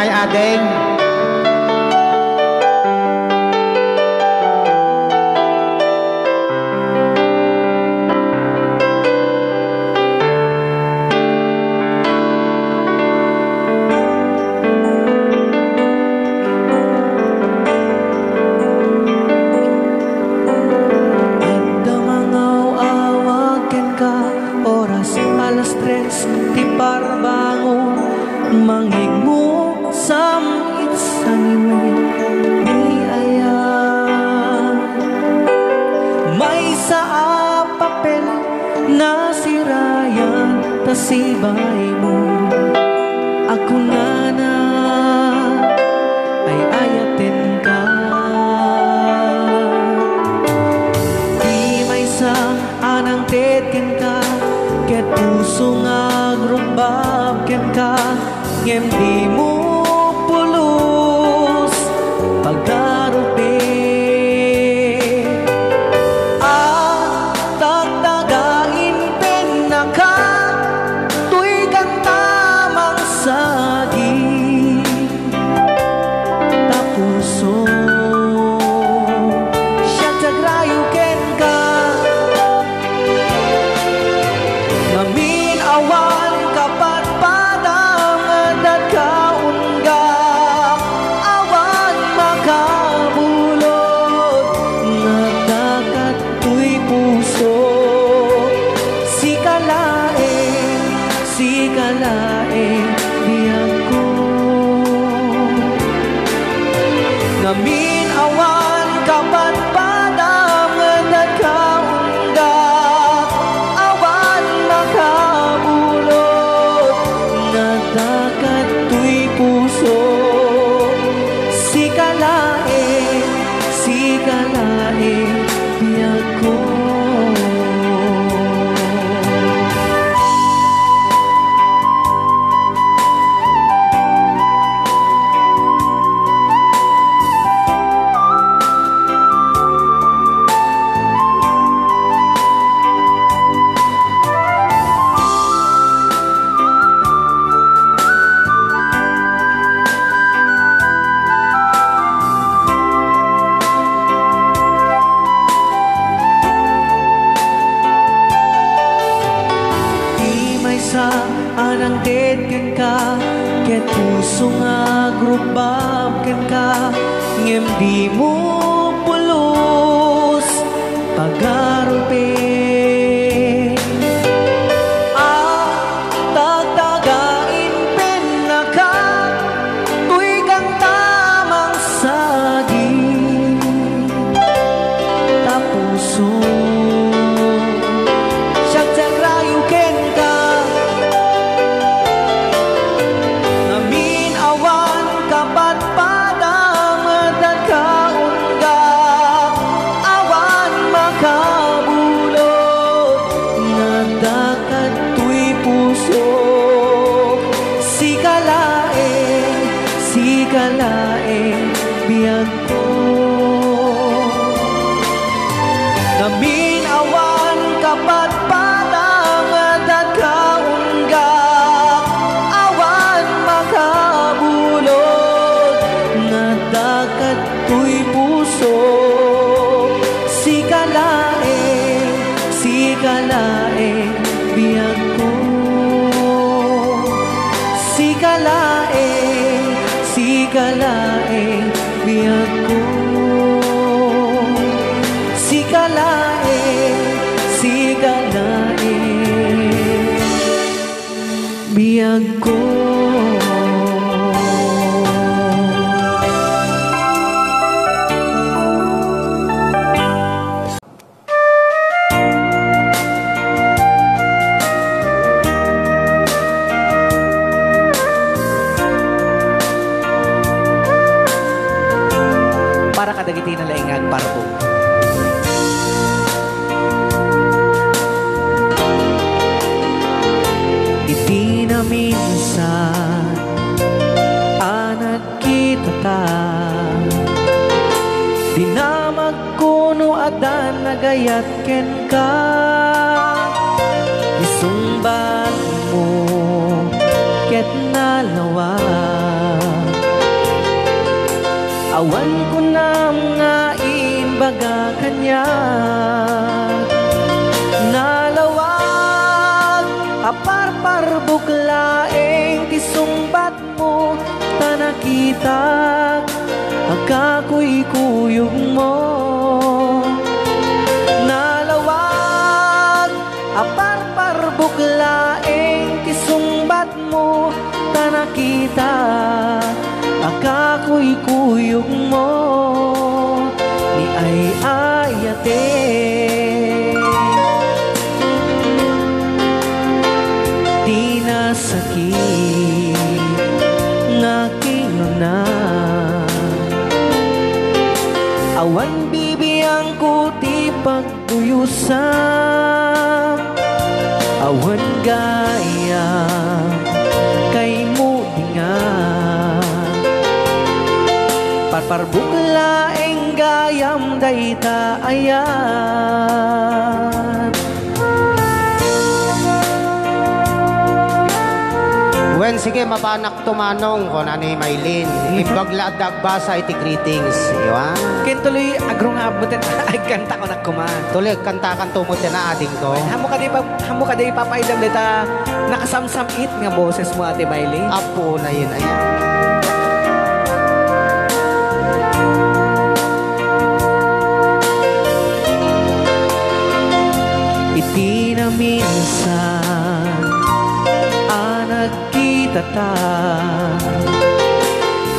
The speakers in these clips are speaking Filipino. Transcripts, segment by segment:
Kumusta ngay ted ken ka ket puso nga grubab ken ka ngem di mo pulos. Pagarupe Na sakit Nga kinuna. Awan bibiyang ko ti pagtuyusan Awan gaya Kay mo dingan Parparbukla eng gayam dayta ayan Wen, sige, mapanak tumanong ko na ni Maylin. Imbagladag ba sa iti greetings? Iwan. Ken tuloy agrong abutan ay kanta ko na kuman. Tuloy, kanta-kan tumot na ading ko. Hamo ka di pa hamo ka di papaidam dita nakasamsam it nga boses mo ate Miley. Apo na yun, ayan. Iti na minsan kita ta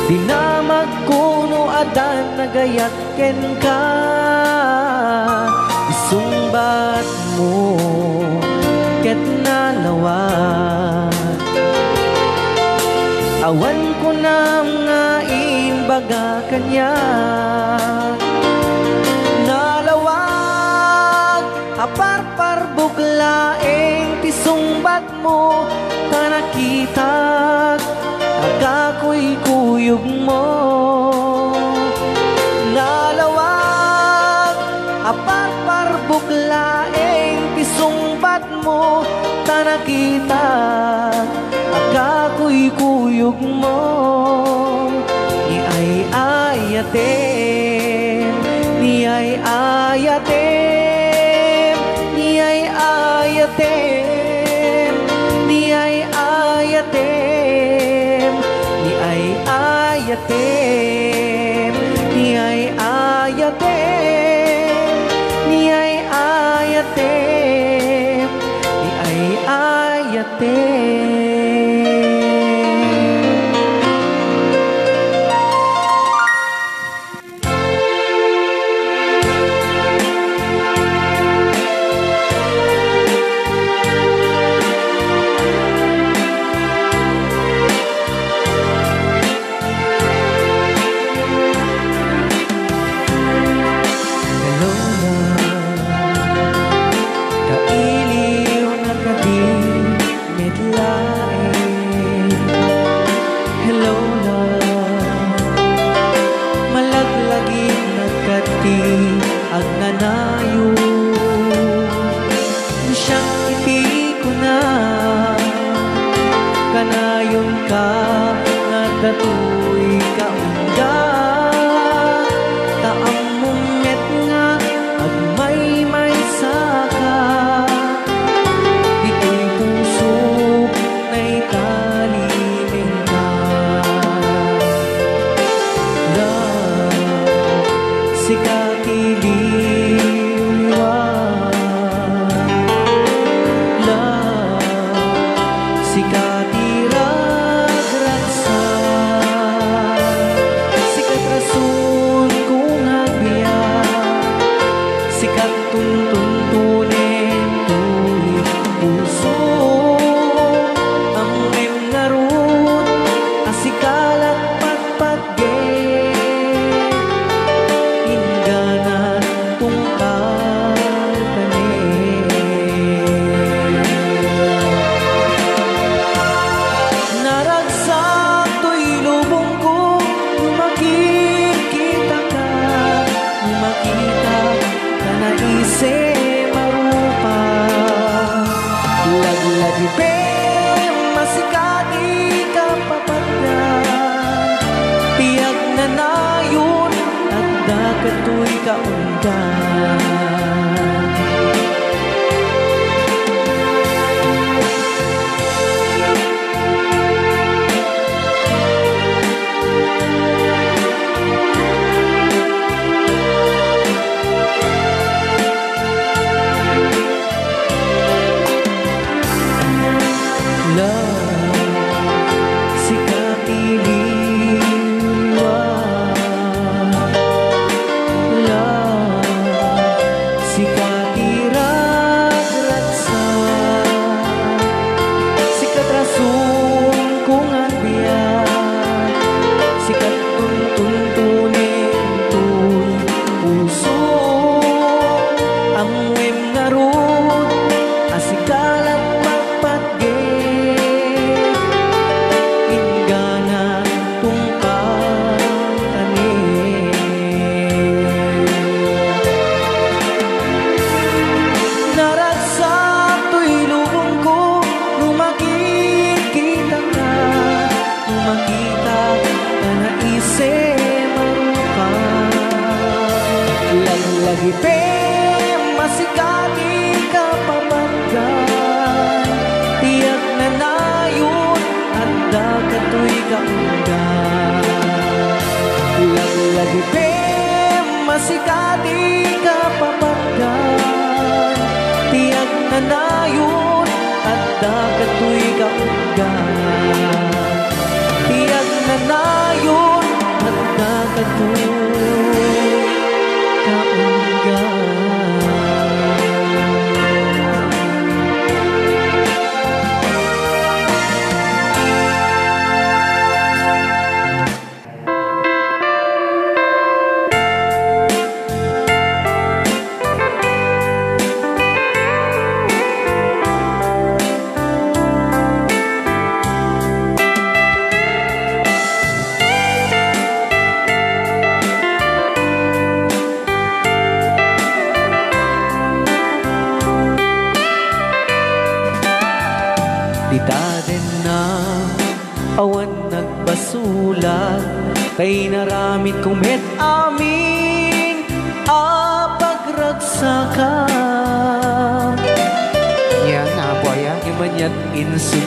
Di na magkuno adan nagayat ken ka. Isumbat mo ket nalawat Awan ko na nga imbaga kanya. Nalawag Aparpar buglaeng Tisumbat mo Tanakitag Agako'y kuyog mo. Nalawag Aparpar buglaeng Tisumbat mo. Tanakitag Agako'y kuyog mo. Ni ngayon ka nagdatuloy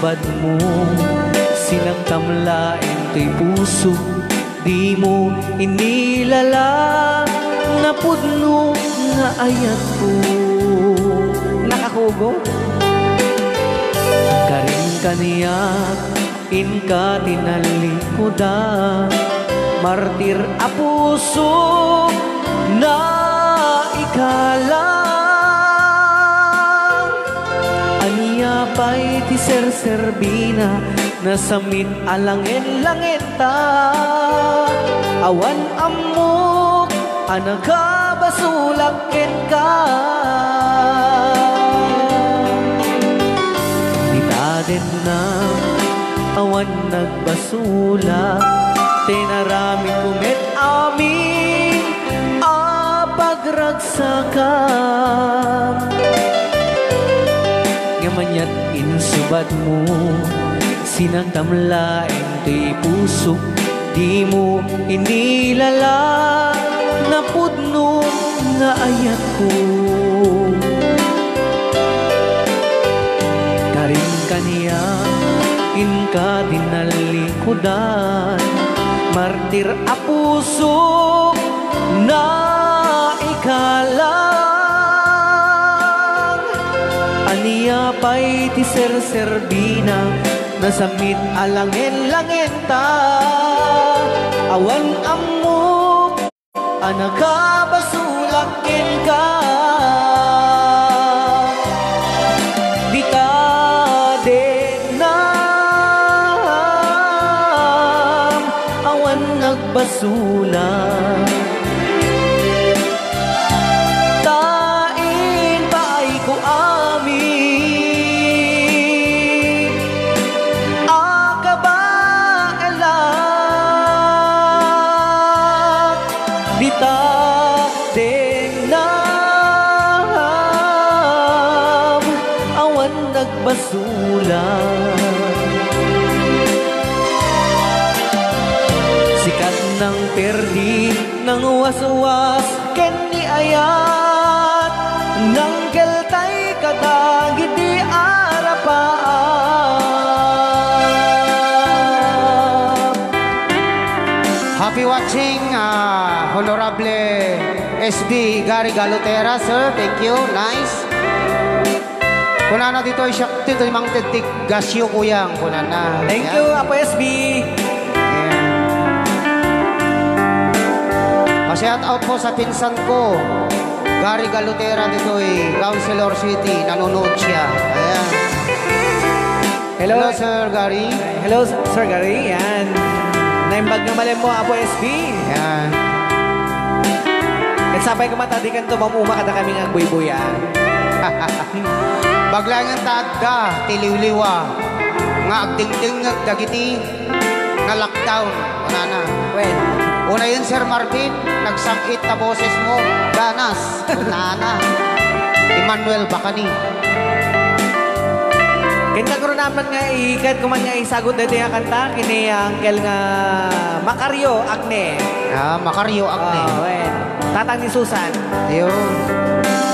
hubad mo. Sinagtamlain kay puso Di mo inilala. Na nga ayat ko. Nakakugo? Karin kaniya In ka tinalikoda Martir a puso Na ikala. sabay ti Sir Servina Nasamit alangin-langit Awan amok anagabasulakin ka. Ditaden na awan nagbasula Tinarami kumit amin apagragsakan Ngamanyat insubad mo. Sinatamlain to'y puso Di mo inilala. Napudno nga ayat ko. Karin kaniya Inka dinalikodan Martir a puso Na ikalang pa'y ti ser-serbina Nasamit alangin langin ta Awan amok Anagabasulakin ka. Di waswas ken ni ayat ng keltay katagid di arapaan Happy watching, ah, Honorable SB Gary Galutera, sir. Thank you. Nice. Kunana dito ay siya dito mang titik gasyo kuyang kunana. Thank Yan. you, Apo SB. Pa-shout out po sa pinsan ko. Gary Galutera dito ay Councilor City. Nanonood siya. Ayan. Hello, Hello, Sir Gary. Hello, Sir Gary. Yan. Naimbag nga mali mo, Apo SB. Ayan. At sabay ka matadikan to, mamuma kada kami nga buy-buyan. Bagla nga tagda, tiliwliwa. Nga agdingding dagiti. Nga lockdown. Wala na. Well, Una yun, Sir Marvin. Nagsangkit na boses mo. Ganas. Wala na. Emmanuel Bacani. kin kagro naman nga ikat kuman nga isagot dito yung kanta, kini Uncle nga Macario Agne. Ah, Macario Agne. Oh, well. Tatang ni Susan. Ayun.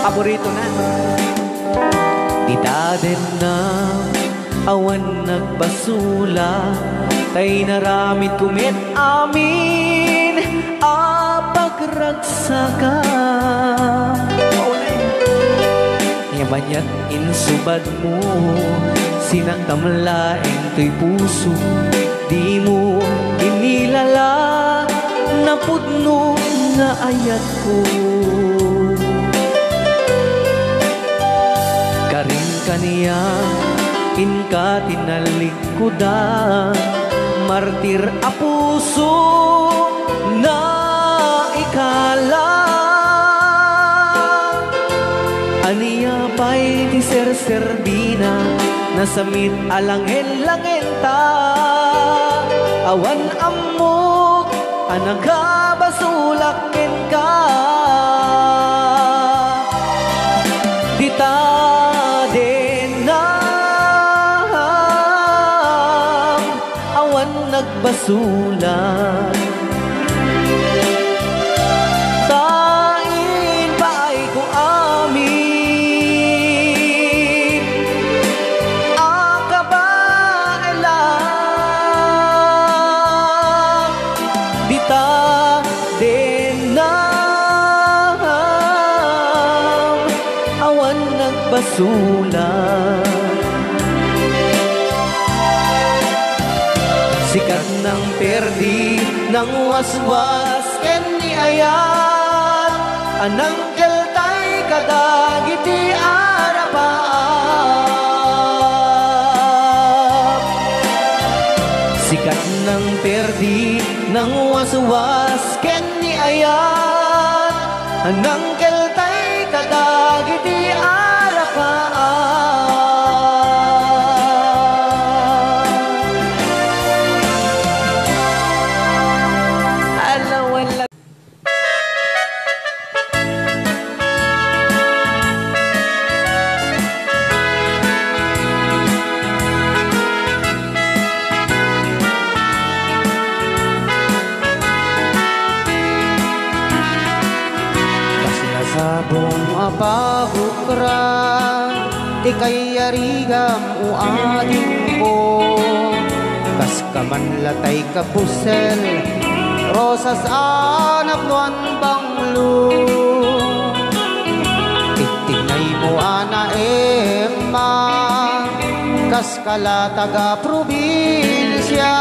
Paborito na. Dita din na awan nagbasula Tay naramit kumit amin Apagragsaka Yamanyat insubad mo. Sinang tamlaeng to'y puso. Di mo inilala Napudno nga ayat ko. Karing kaniya Inka tinalikudan Martir a puso Na ti ser-serbina Nasamit alangin langin ta Awan amok Anagabasulakin ka. Dita denam Awan nagbasulan nagbasulan Sikat ng perdi ng waswas ken ni ayat Anang keltay kadagiti arapaan. Sikat ng perdi ng waswas ken ni ayat Anang kamanlatay ka pusel Rosas anap nuan banglo Titinay mo ana Emma. Kas kala taga probinsya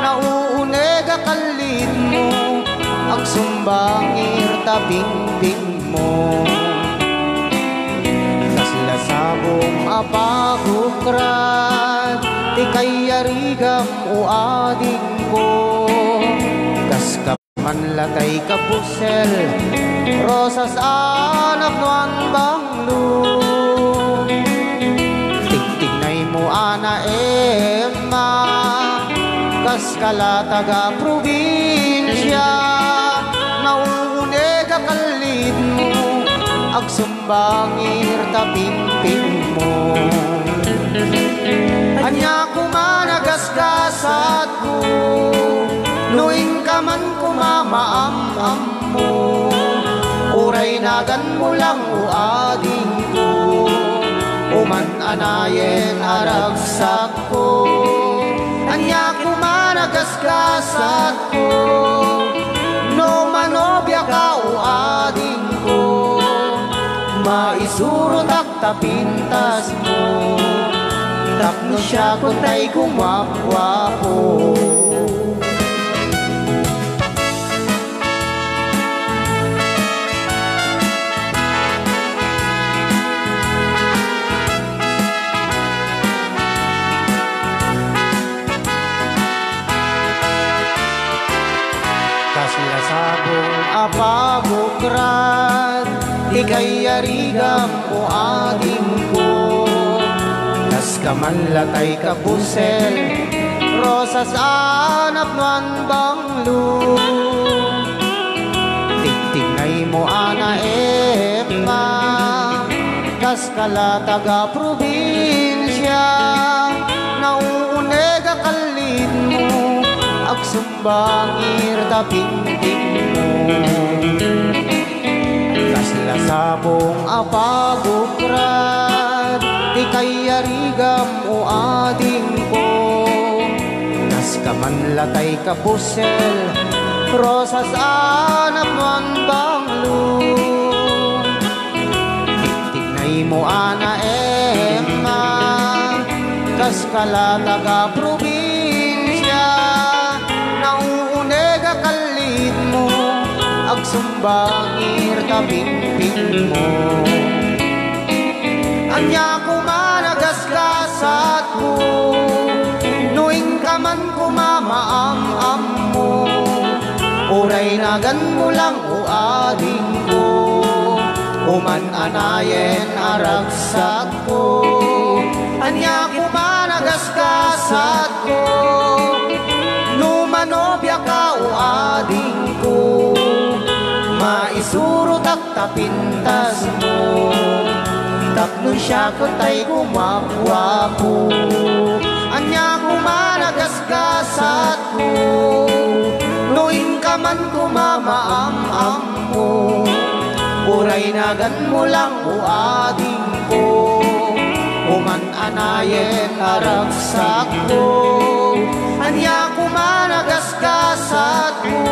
Nauunega kalit mo. Ang sumbangir tabing-bing mo. Kasla sabong apagukran Di kay arigam o ading ko. Kas ka pusel Rosas anak nuan banglo. Tigtignay mo ana Emma Kas kala taga probinsya. Nauune ka kalid mo Ag sumbangir tapimping mo. Anya kumanagasgasat ko Nuing ka man kumamaam-am mo Uray nagan mo lang uading ko Uman anayen aragsak ko Anya kumanagasgasat ko No manobya ka uading ko Maisurot ak tapintas mo Tapno siya kuntay kumapwapo Kasla sabong apabukran Ikay arigam o ading ko Kas kamanlatay ka pusel Rosas anap nuan banglo Tigtignay mo ana Emma Kas kala taga probinsya. Nauunega kalit mo. Ag sumbangir taping-ting mo. Kasla sabong apagukran Di kay arigam o ading ko Kas kamanlatay ka pusel Rosas anap nuan banglo. Tignay mo ana Emma Kas kala taga probinsya. Nauunega kalit mo Ag sumbangir tapimping mo. Anya kumanagasgasat ko Nuing ka man kumamaam-am mo Uray nagan mo lang o ading ko Uman anayen aragsak ko Anya kumanagasgasat ko. Numanobya ka o ading ko Maisurot ak tapintas mo Tapnon siya kuntay kumapwapo Anya kumanagasgasat ko Nuing ka man kumamaam-am mo Uray nagan mo lang o ading ko Uman anayen aragsak ko Anya kumanagasgasat ko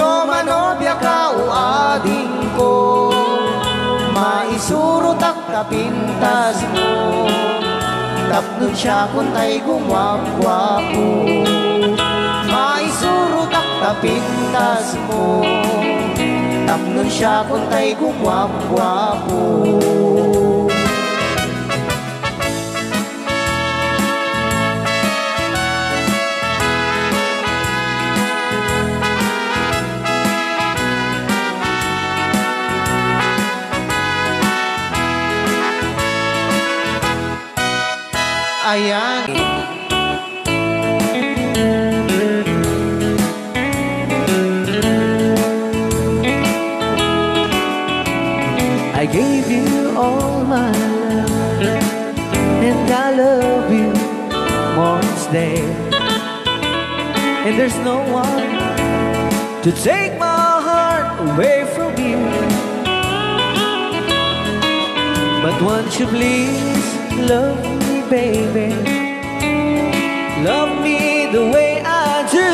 No manobya ka o ading ko Maisurot ak tapintas mo. Tapnon siya kuntay gumwagwapo Maisurot ak tapintas mo. Tapnon siya kuntay gumwagwapo Ayan. I gave you all my love And I love you more each day. And there's no one to take my heart away from you. But won't you please love me? Baby? Love me the way I do.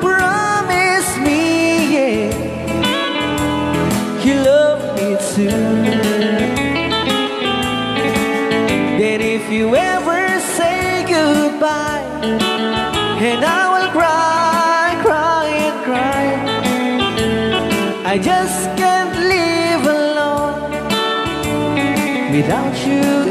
Promise me, yeah. You love me too. Then if you ever say goodbye, and I will cry, cry and cry. I just can't live alone without you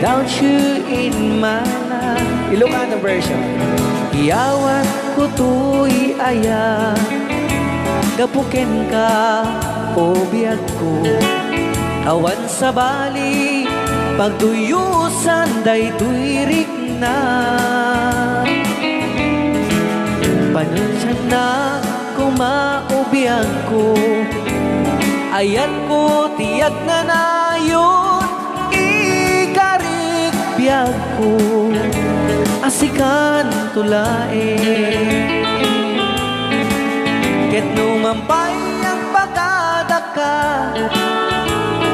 Without you in my life. Ilocano version. Iyawat ko to'y aya, kapuken ka, o biyag ko. Awan sa bali, pagduyusan day tuirik na. Panunsan na kumaubiyag ko, ayan ko tiyag na na biyag ko, asikan tulae. Ket numampay ang pagkadaka,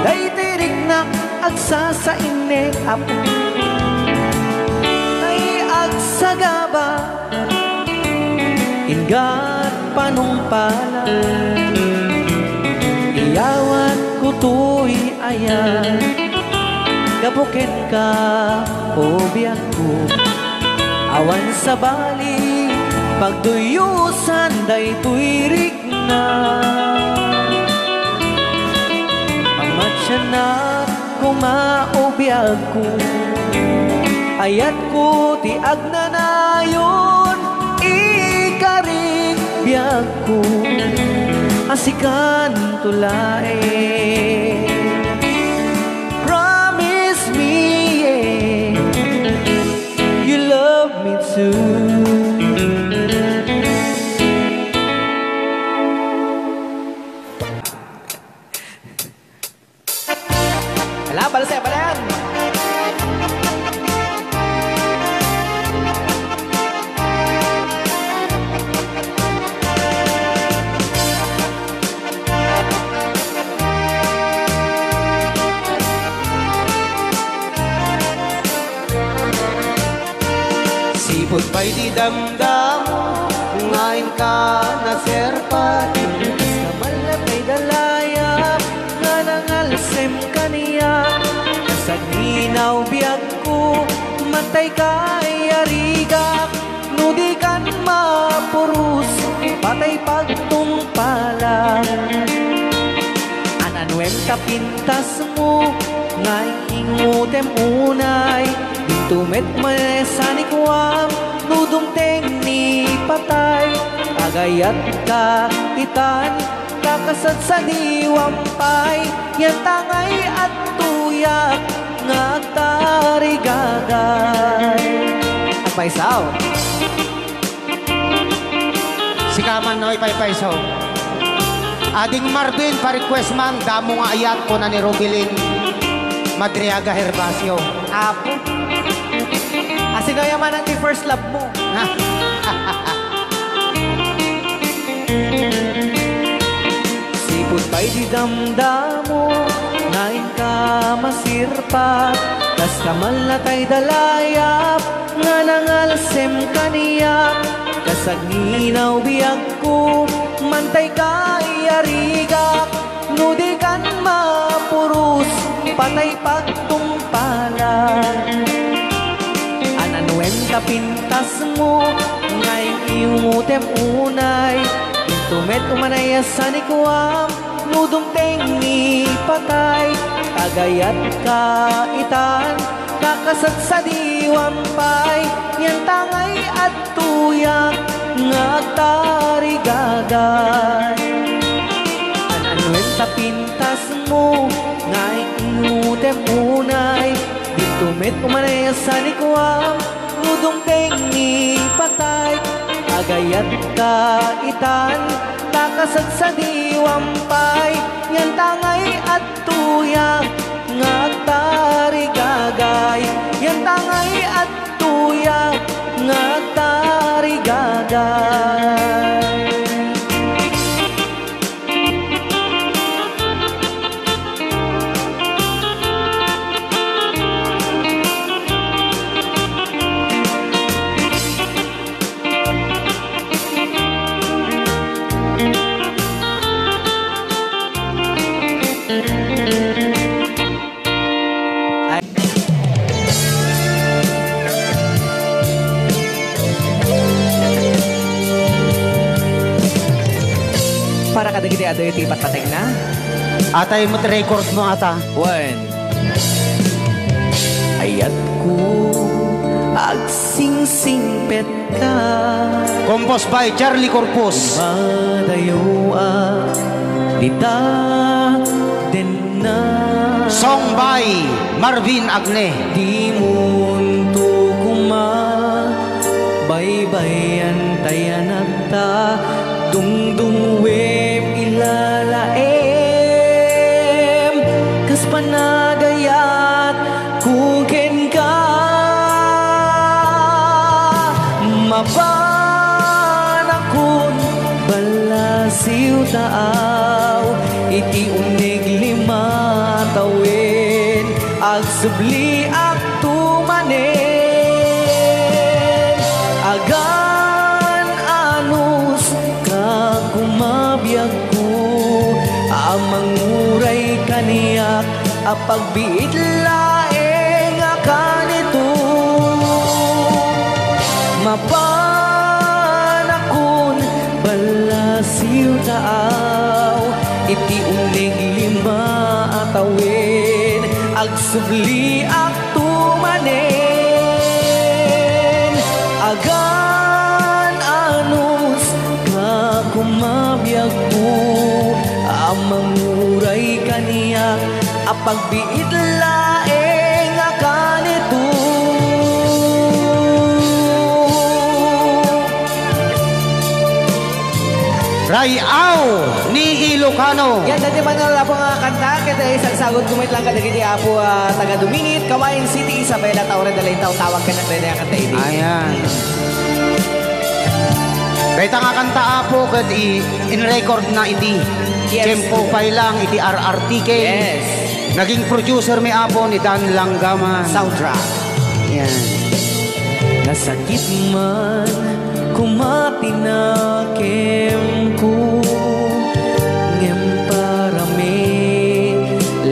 Day tirik na agsa sa inek apo Day agsagaba Ingat panumpala Iyawat ko to'y ayan Kabukin ka o biyak ko. Awan sa bali Pagduyusan day tuirik na. Amatya na kumaubiyag ko Ayat ko ti agnanayon Ikarik biyag ko. Asikan tulae love me too Wala, balasaya pala yan. Sipot pa'y di damdam, ngayon ka na serpat. Kamal na may dalayap Nga nangalsem kaniya Sa ninaw biyag ko Mantay kay arigak Nudikan mapurus Patay pagtungpala Ananuem tapintas mo Ngay ingutem unay Tumet manesanikwam Nudong teng ni patay Agayat ka itan Kakasad sa diwampay Yan tangay at tuyak Ngagtarigagay Ang paisaw Si Kaman Noy Paypayso. Ading Marvin, pa-request man, damo nga ayat ko na ni Rubilin Madriaga Herbacio. Apo Asi gaya man ang first love mo. Sipot pa'y di damdamo Ngayon ka masirpat Tas kamal dalayap Nga nangalsem kaniyak Kasaginaw biyag ko Mantay ka iarigak Nudikan mapurus Patay ka pintas mo Ngay iumutem unay. Ito met umanaya sa nikuam Nudong tengi patay. Agayat kaitan Kakasat sa diwampay Yan tangay at tuyak Ngagtarigagay Ananuel tapintas mo Ngay inutem unay. Dito met umanaya sa Nudong tengi patay Agayat kaitan Takasag sa diwampay Yan tangay at tuyak Ngagtarigagay Yan tangay at tuyak Ngagtarigagay Para kada giti ado iti patpateng na Atay mo record mo ata. One Ayat ko Agsingsingpet ka Composed by Charlie Corpus. Madayua Dita Den na Song by Marvin Agne. Di munto kuma Baybayan tayanagta Dungdung web ilalaem Kas panagayat kuken ka. Mapanakon balasiw taaw Iti unig lima tawin. Agsubli kaniyak Apagbiit laeng akanito Mapanakon balasiw taaw Iti unig lima atawin Agsubli Apagbiit laeng akanito Rayaw ni Ilocano. Yan, dati man na po nga kanta, kaya isang sagot kumit lang kada kiti apo ah, taga Dumingit, Kawain City, Isabela, Taure, Dalay, Taw, tawag ka na rin yung kanta ini. Ayan. Kaya nga kanta apo kat i in record na iti. Yes. Tempo pa lang iti RRTK. Yes. Naging producer may apo ni Dan Langgaman. Soundtrack. Yan. Nasakit man kumatinakem ko Ngem parame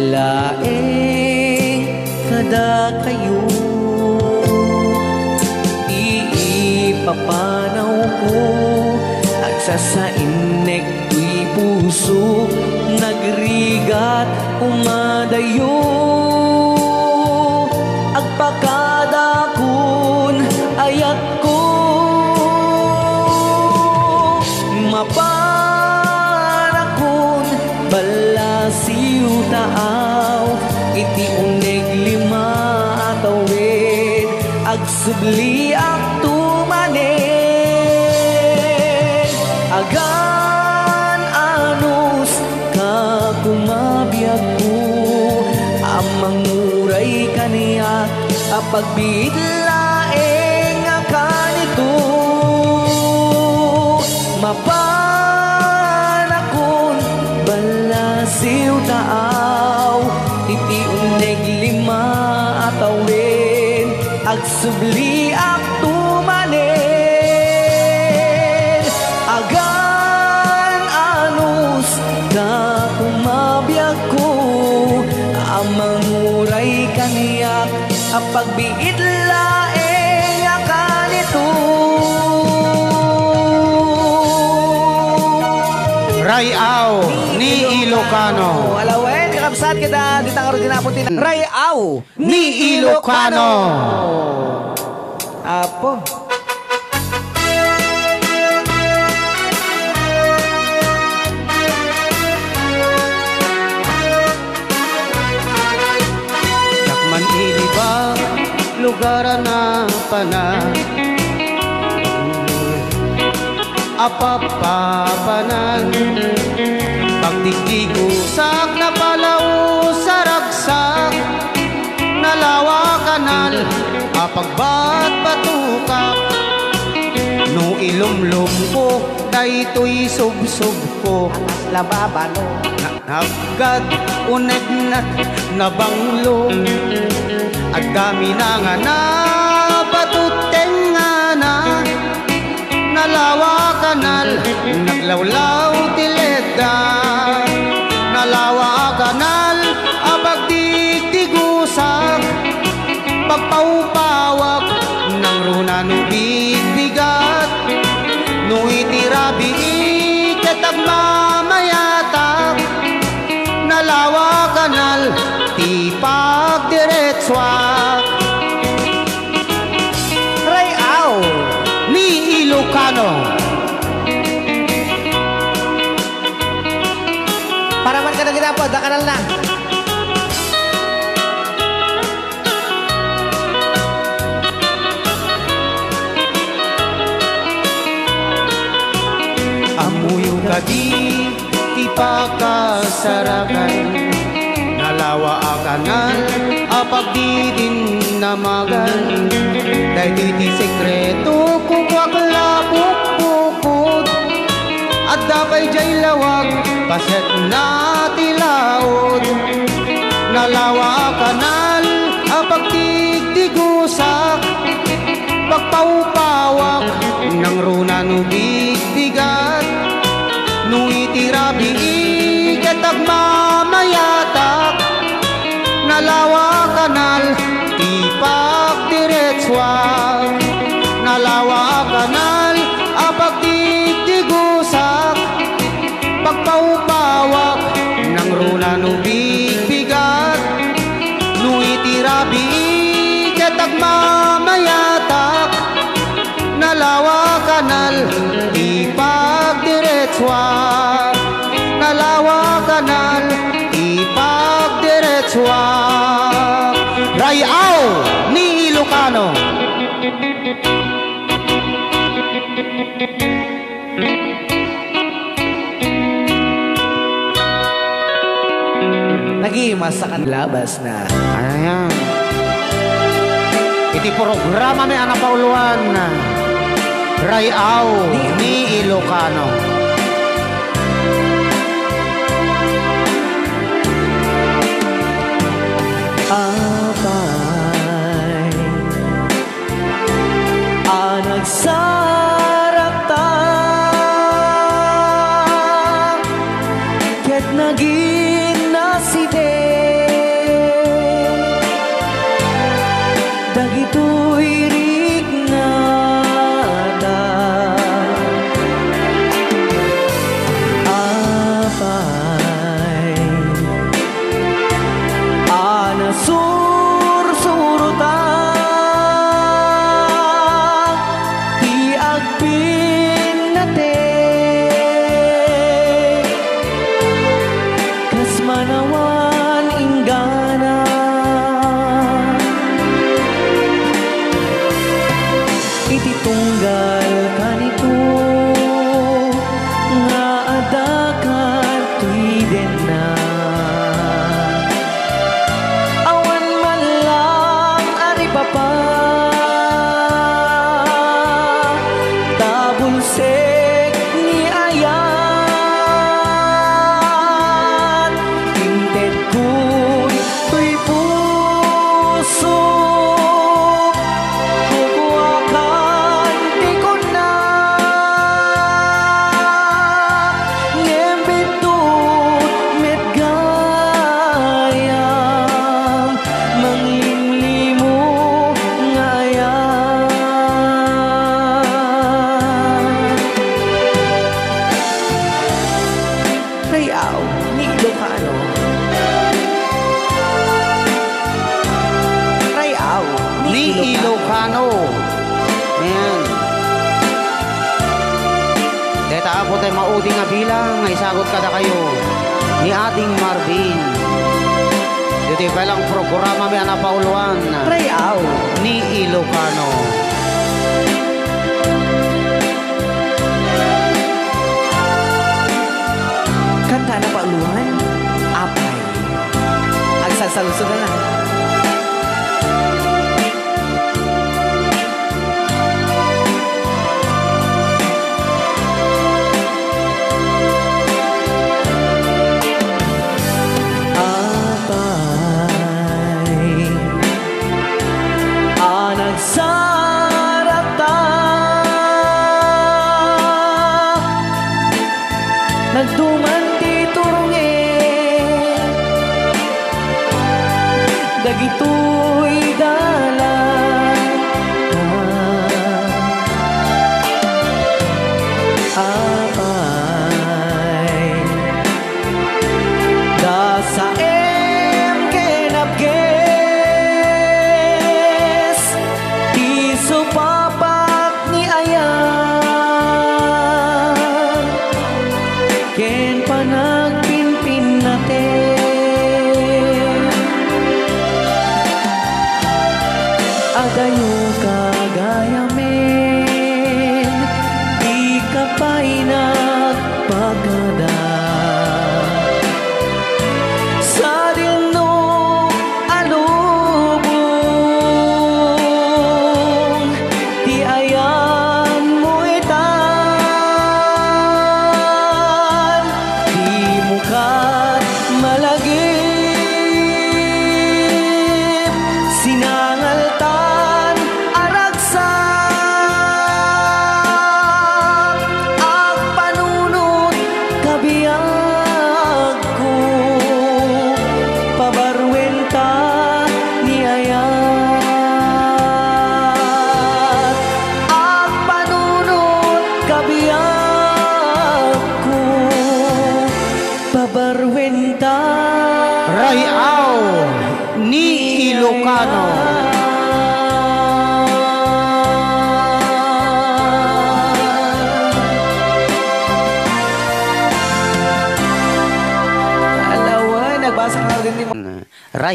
laeng kada kayo Iipapanaw ko Agsasainek tuy puso Nagrigat umadayo Agpakadakon ayat ko Maparakon balasiw taaw Iti uneg lima atawid Agsubli Apagbiit laeng akanito Mapanakon balasiw taaw Iti uneg lima atawin Agsubli kaniyak Apagbiit laeng akanito Rayaw ni Ilocano. Alawen, kakabsat kita, di tangaro dinapuntin. Rayaw Ni Ilocano. Apo. Apapapanan Pagtigigusak na palaw sa ragsak. Nalawa kanal Apagbat patukak No ilumlum ko Daytoy sub-sub ko. Lababano. Nagad uneg na nabanglo. At dami na nga na Nalawa kanal Naglawlaw tileda Nalawa kanal Abag digdigusak Pagpaupawak Nang runa no bibigat No itirabi ikatag mamayatak Nalawa ipakasarakan Nalawa akanan apag di din namagan Dahil di sekreto kukwak lapok pukod At dapay jay lawag paset na tilaod. Nalawa kanal apag tigdigusak Pagpaupawak ng runa no bigat Nung itirabi ikatag mamayatak Nagimas sa kanlabas na. Ayan. Iti programa may anak pauluan Rayaw ni Ilocano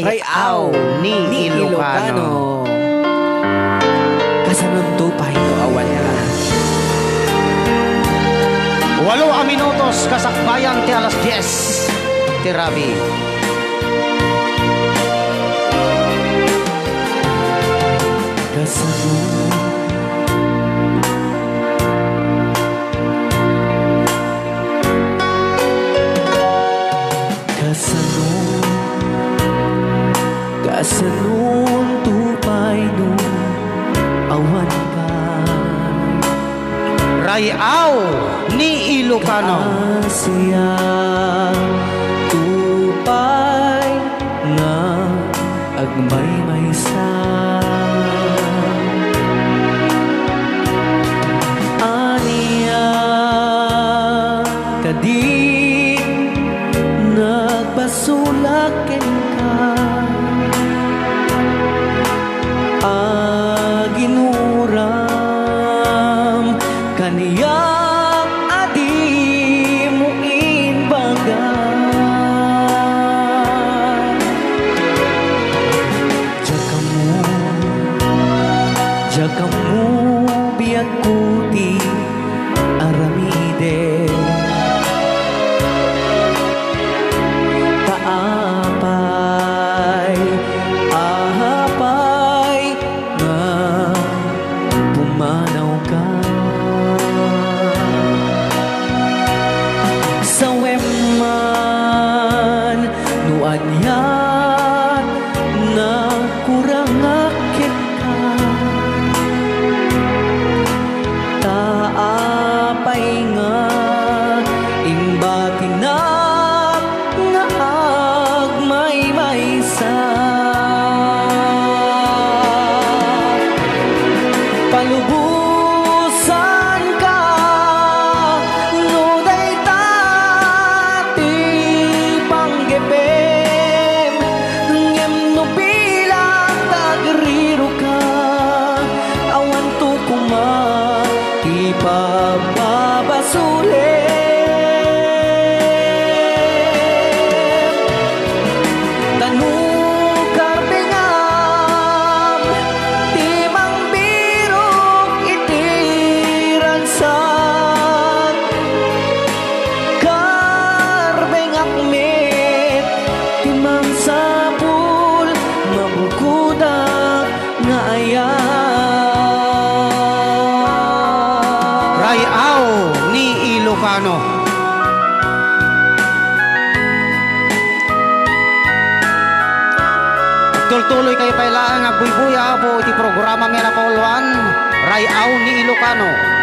Payaw ni, ni Ilocano. Kasanunto payo oh, awan na. Walo a minutos kasakbayan ti alas 10 ti Rabi. Kasanunto Asa noon tupay nung awan pa. Rayaw ni Ilocano. Kasiya tupay na agmay. patuloy kayo pailaan nga buybuya po iti programa mi na Pauluan, Rayaw ni Ilocano.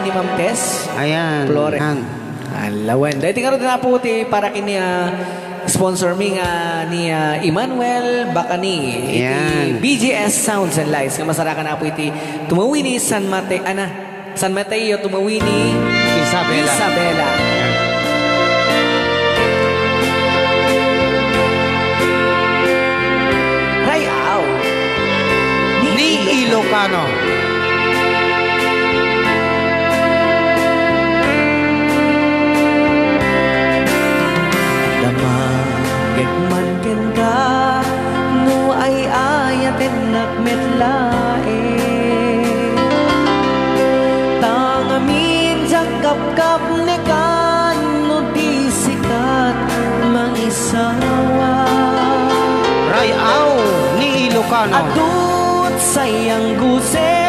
ni Ma'am Tess. Ayan. Flores. Alawan. Dahil tingaro din na po ti para kini ah, sponsor mi nga ni ah, Emmanuel Bacani. iti Ayan. BGS Sounds and Lights. Nga masarakan na po iti tumawini San Mateo. Ana, San Mateo tumawini Isabela. Isabela. Rayaw. Ni Ilocano. gamit laing Tangamin sa kapkap ni kano di sikat mangisawa Rayaw ni Ilocano. At sayang gusay.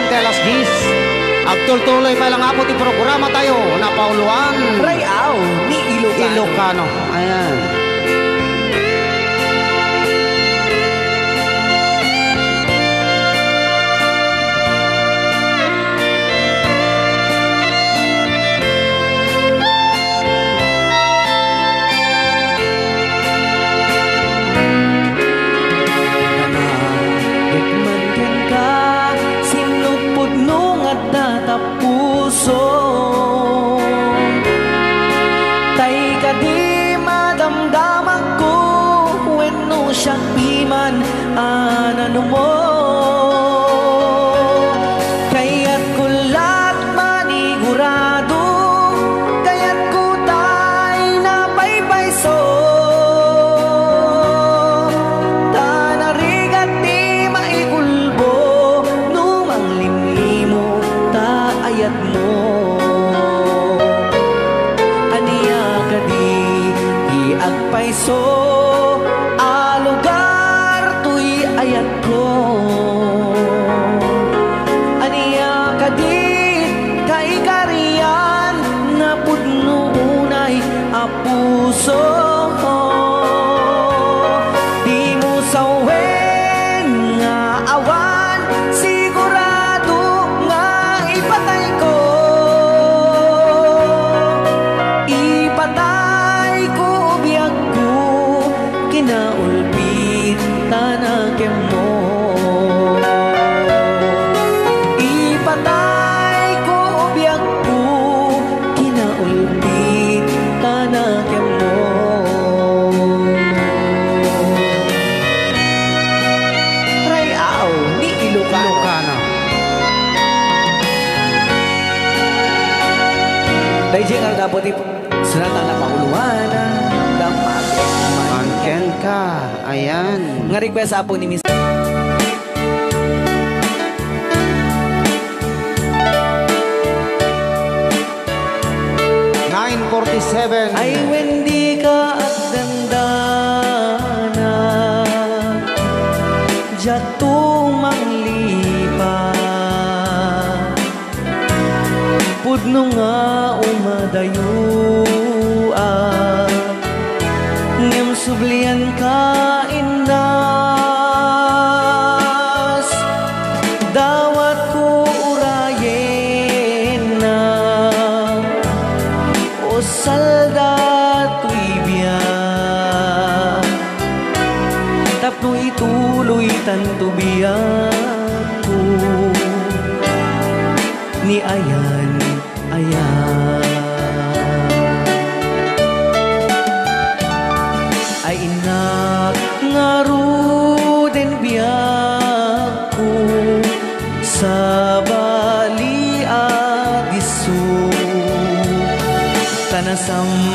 Kabayan Telas Gis. At pa lang po ti programa tayo na Pauluan. Rayaw ni Ilocano. Ilocano. Ayan. tapon ni മനസം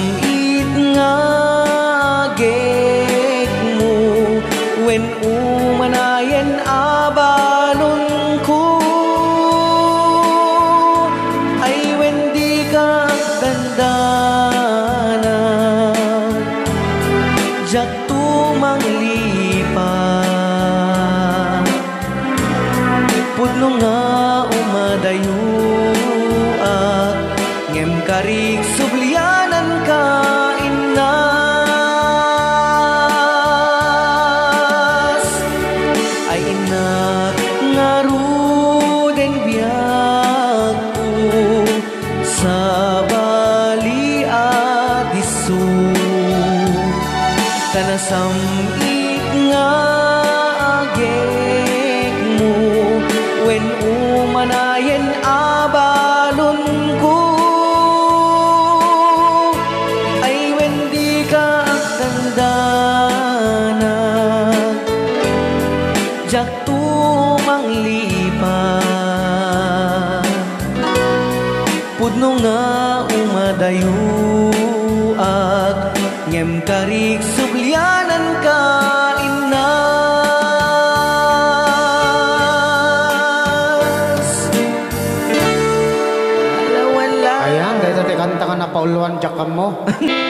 pauluan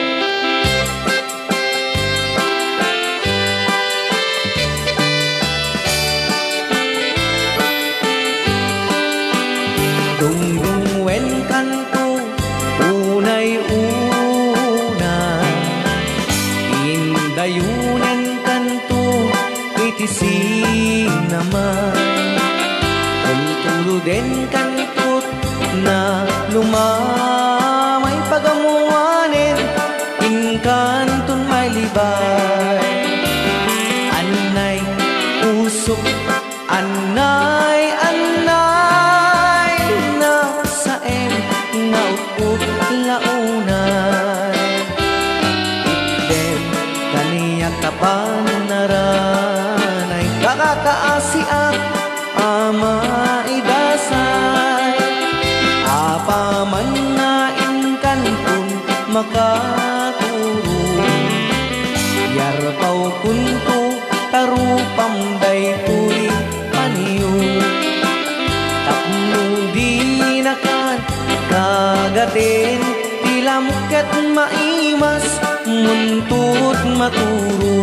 muntut maturo.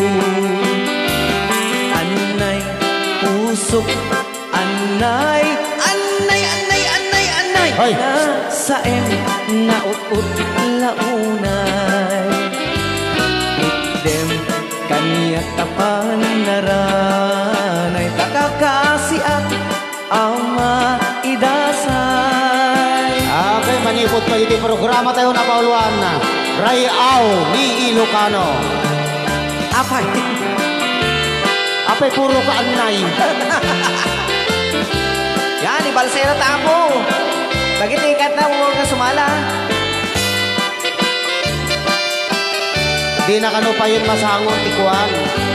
Anay usok Anay Anay Anay Anay Anay Hoy! Na sa em na ut-ut launay. Dem kaniya tapan naranay. Takakasi at ama idasay. Okay, manipot pa iti programa tayo na pauluan. na. Rayaw ni Ilocano. apay Apay puro ka anay. yan ibalsera tapo bagit ikat na huwag ka sumala Di na kano pa yun masangon tikuan.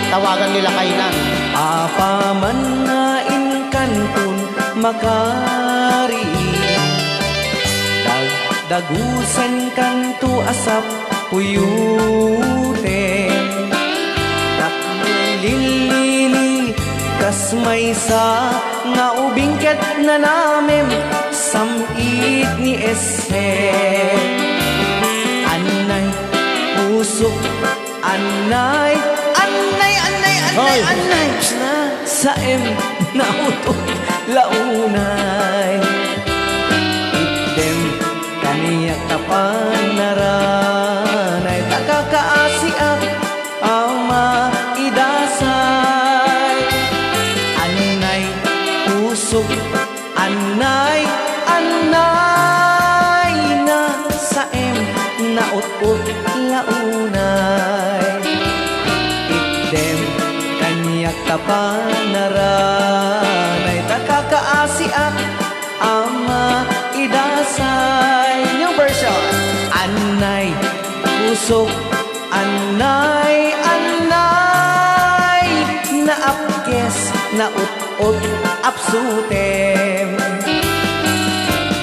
Tawagan nila kainan. apa man na inkantun makari Dag dagusan kanto asap puyuten Naklilili kas may sa nga ubingket na namin samit ni Esen Anay, pusok, anay, anay, anay, anay, anay na sa em na utot launay. Kaniya kapanaranay takakaasi at ama idasay. Anay, pusok, anay, anay na sa em na ut-ut launay Item pusok, anay, anay Na apkes, na ut-ut, apsutem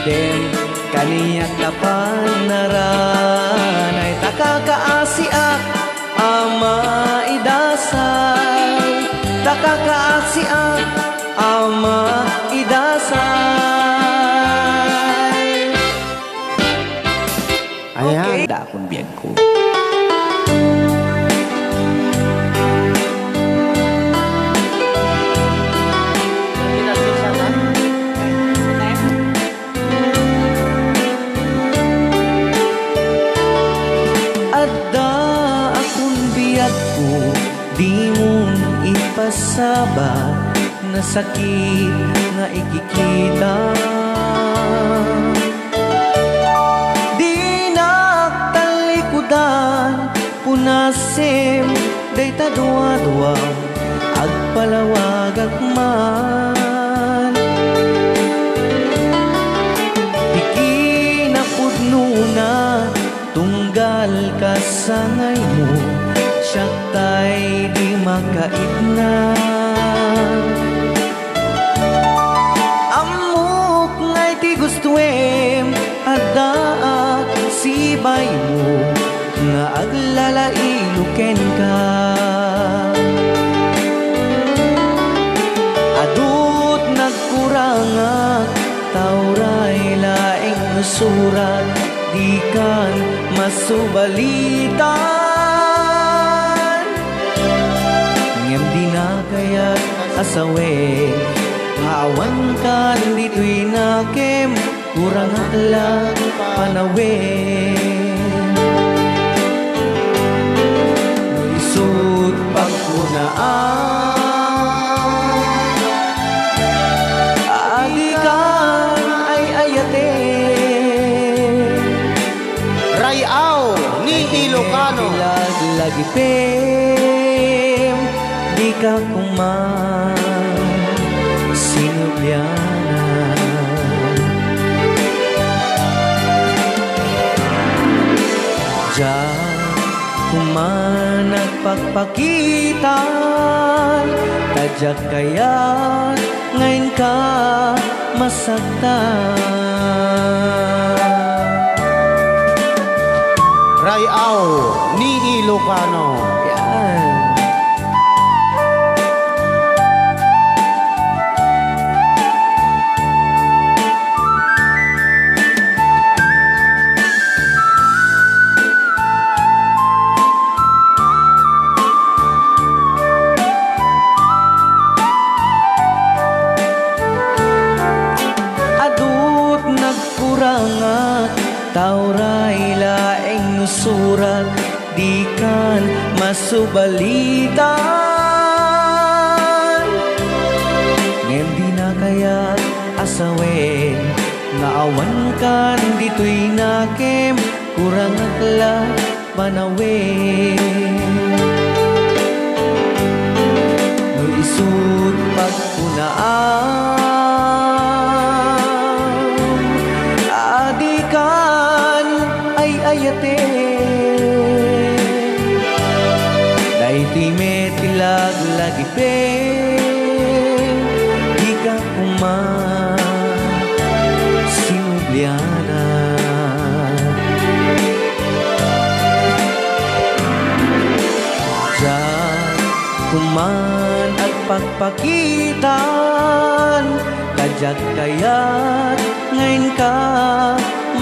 Dem kaniya kapanaranay takakaasi at ama idasay takakaasi at ama idasay Ayan. dakon biyan ko ipasaba Na sakit nga ikikita. Di naktalikudan Punasim Day tadwa-dwa Agpalawag agman Ikinapudnuna Tunggal ka sa ngay mo Siya tay di makaigna Amok ngay ti gustuem Adaak sibay mo Nga aglalailuken ka. Adut nagkurangak Tauray laing surat Di kan masubalita. Kaya't asawe. Awan kan dito'y nakem Kurang lang panawe. Isut pagkunaan Adikan ay ayate. Rayaw ni Ilocano. Lag lagi pem Di ka kuman Sinubyana Diyan kuman nagpagpakitan Tadyak kaya ngayon ka masaktan Rayaw ni Ilocano. Yan. Masubalitan Ngem di na kaya asawen Naawan kan dito'y nakem Kurang akla panawin No isut pagkunaan Adikan ay ayate Daiti me tilag lagi pe Di ka kuma Sinubliana Diyan kuman at pagpakitan Kajat kaya't ngayon ka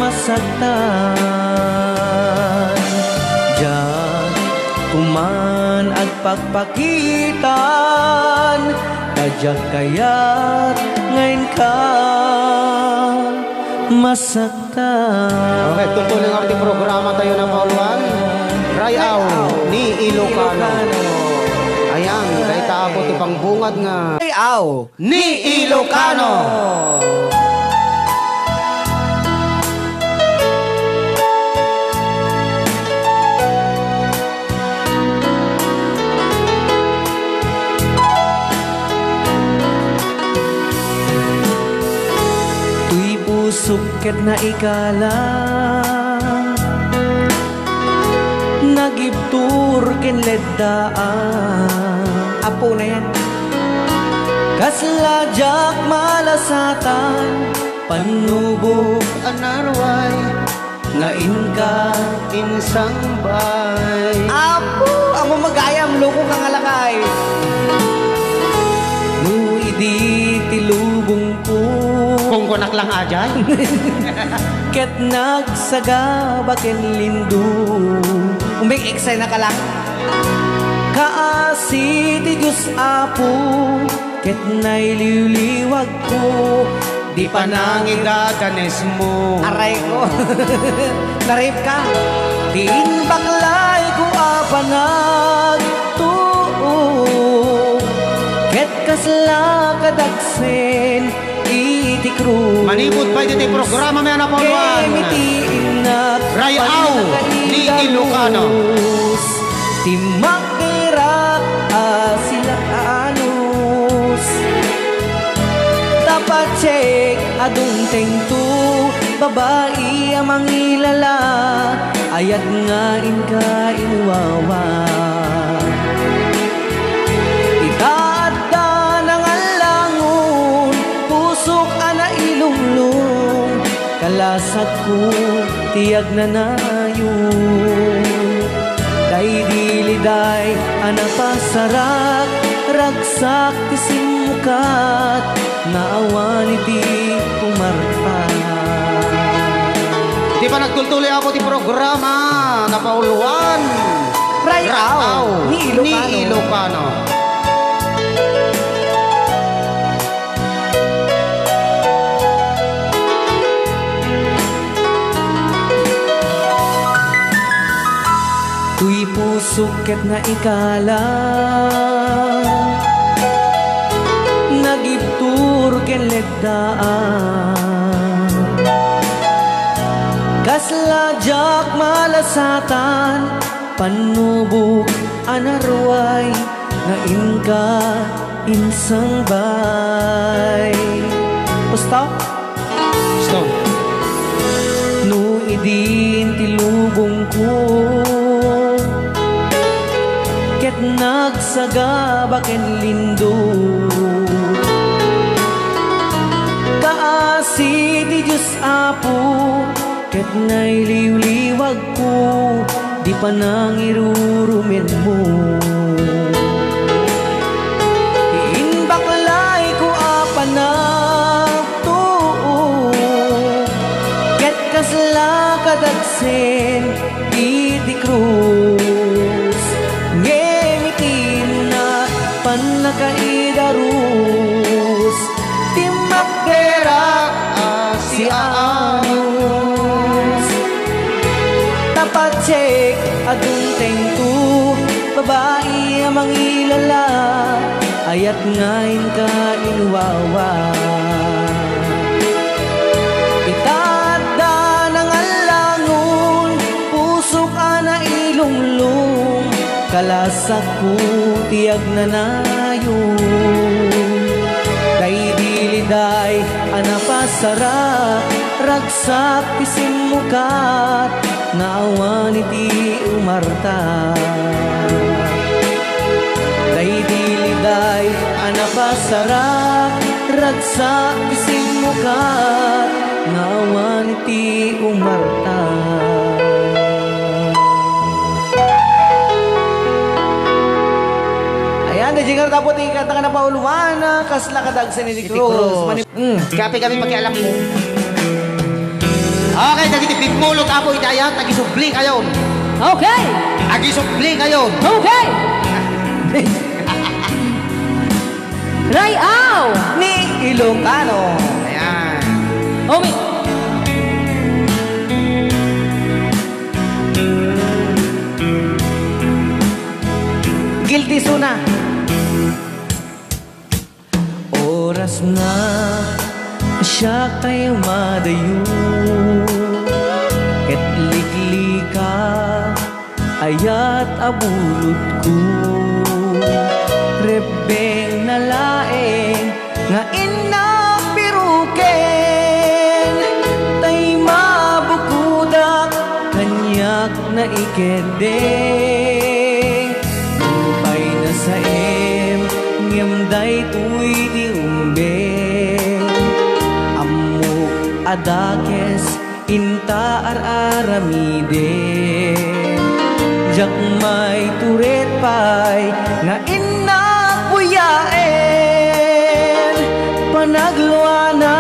masaktan Diyan kuman at pagpakitan Kajat kaya't ngayon ka masaktan Okay, tungkol ng ating programa tayo na mauluan. Rayaw ni Ilocano. Ayan, kay tapo ti pangbungad nga. Ay, aw! Ni Ilocano. Tuy pusok ket na ikala. Nagibtur ken leddaan. Apo na yan. Kasladyak malasatan. Panubok Anarway, ngain ka insang bay. Apo! Amo magayam, loko kang alakay No idi tilubong ko Kung kunak lang ajay. Ket nagsaga baken lindo. Umbing eksay na ka lang. Kaasi ti Diyos Apo. Ket naililiwag ko. Di pa nangin Panangidaganes mo. Aray ko Narip ka? Din baklay ko apanag Tuo Ket kasla kadagsen Iti kru Manibot pa iti programa may anak mauluan. Rayaw ni Ilocano. Timakirak sila anus. Dapat check adung tengtu. Babae amang ilala Ayat nga inka inwawa Kalasag ko tiyag na nayon dilid dili-day anapasarak ragsak ti simukat naawan iti umarpa Di pa nagtultuloy ako ti programa napauluan. Right Rao ni Ilocano. Ni Ilocano. Ket na ikala. Nagibtur ken legdaan Kasladyak malasatan. Panubok anarway Nga inka insang bay. Basta. Stop. No idin tilubong ko nagsaga baken lindo? Kaasi di Diyos Apo Ket nailiwliwag ko Di pa nang irurumin mo. Inbaklay ko apa na tuo Ket kasla kadagsen iti krus Tapat check. Adung tengtu Babae amang ilala Ayat ngayon ka inuwawa. Itada ng alangon Pusok ana ilunglong. Kalasak ko tiyag na nayon Kay diliday anapasara. Ragsak isimukat Naawan iti umarta Kay diliday anapasara Ragsak isimukat Naawan iti umarta Ayan, najigar tapos ikat na pauluan na kasla kadag sa ni Cruz. Mm. Kapi kami pakialam mo. Okay, dagiti pigmulot apo idayat, agisubli kayon. Okay! Agisubli kayon. Okay! Rayaw! Ni Ilocano. Ayan. Omi! Guilty Suna. Oras na siya kay madayo. Ket liglika ayat abulot ko. Rebeng na laeng nga inapiruken Tay mabukudak kanyak na ikede adakes Inta ar-aramide Jak may turet pay Nga inapuyaen Panagluana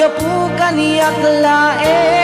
Gapu kaniyak laeng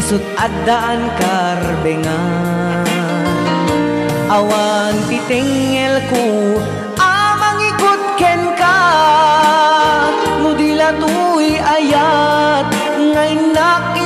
Isut addaan karbengan Awan titengel ko Amang ikot ken ka Nudila tuy ayat Ngay nakin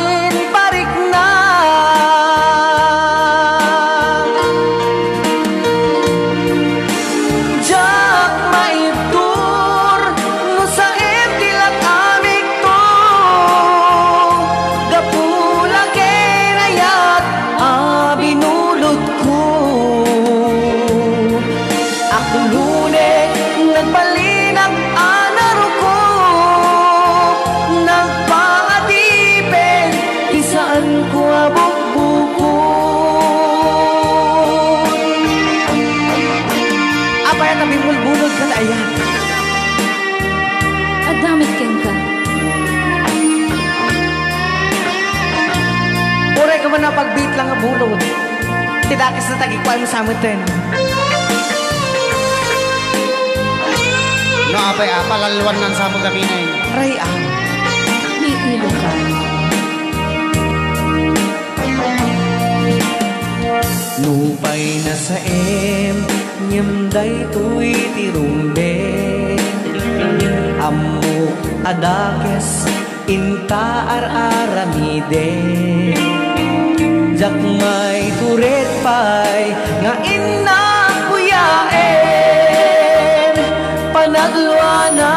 tagikwan mo sa amin ten. No, apay, apalalwan nan sa mga gaminay. Aray ah. Ni Ilocano. Lupay na sa em, nyamday tuy tirumbe. Amo adakes, inta ar-aramide. Jak may turet pay, nga inna kuyaen. Panagluana,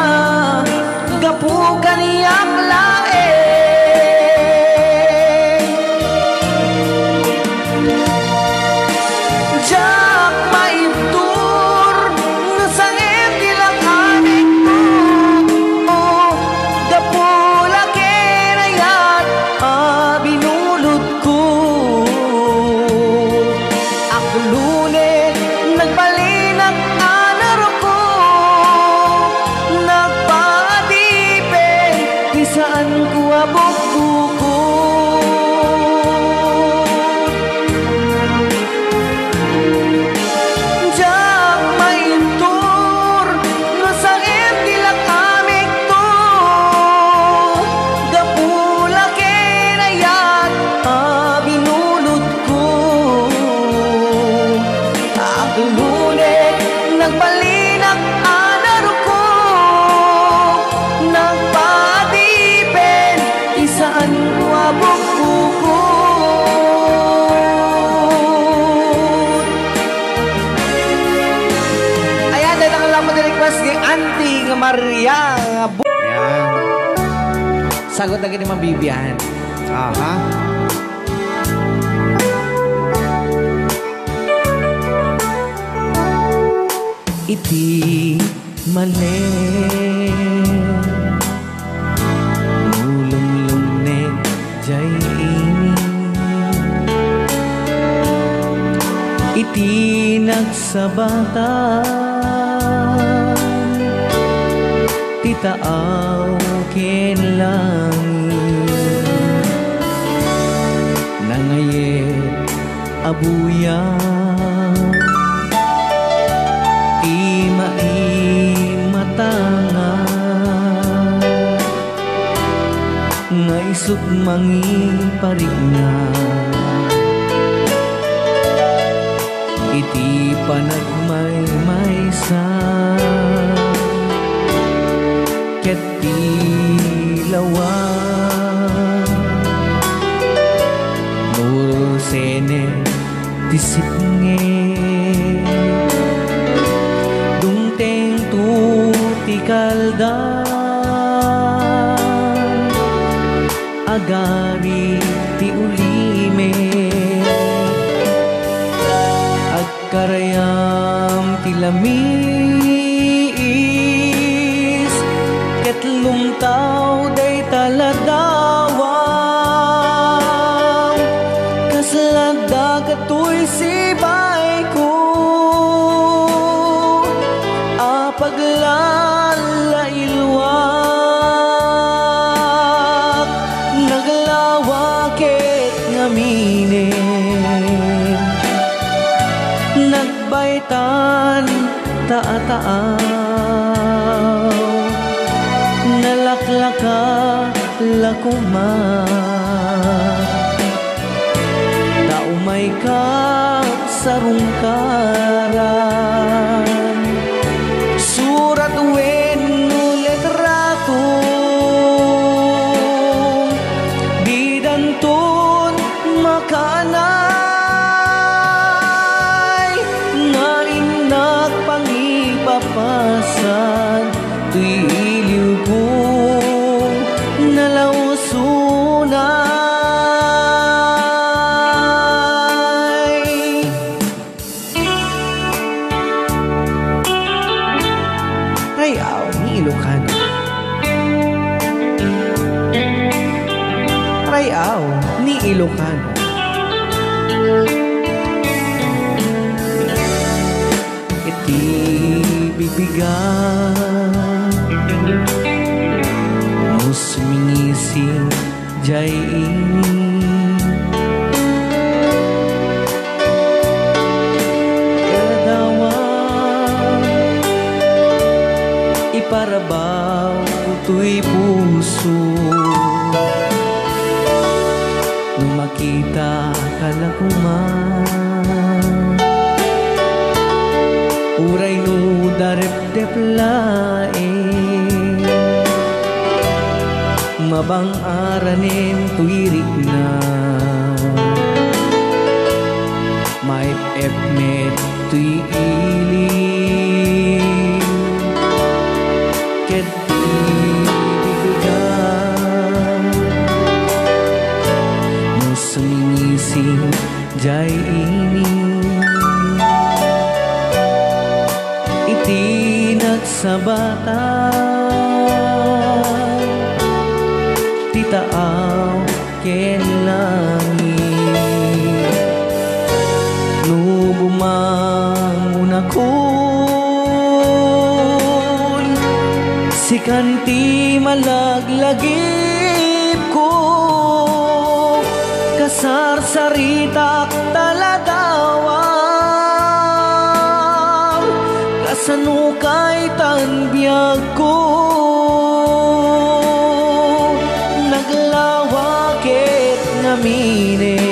Sagot na mabibiyan. Aha. Iti mali Mulong ne jay ini Iti nagsabatan Titaaw ken abuyan Ima imatanga Nga isut mangi parigna Iti panagmay Agari ti ulime. Agkarayam ti lamis Ket lumtaw day taladawang Kaslanda katoy si ka Nalaklaka lakuma Taumay ka sarung laeng Mabang aranin tuirik na. May epmet tuy iling Ket ibigan No sumingising jay ini sa bata. Titaaw ken langit No bumangon Si kanti malaglagip ko. Kasar tanbiyag ko Naglawakit naminin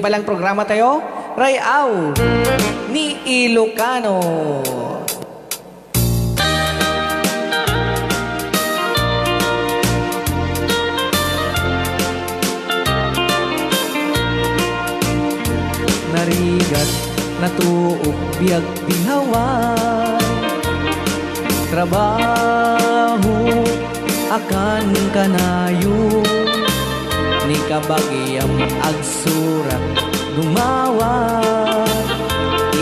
Dito pa lang programa tayo. Rayaw ni Ilocano. Narigat na tuok biyag bihawan Trabaho akan kanayo ni kabagyam agsurat gumawa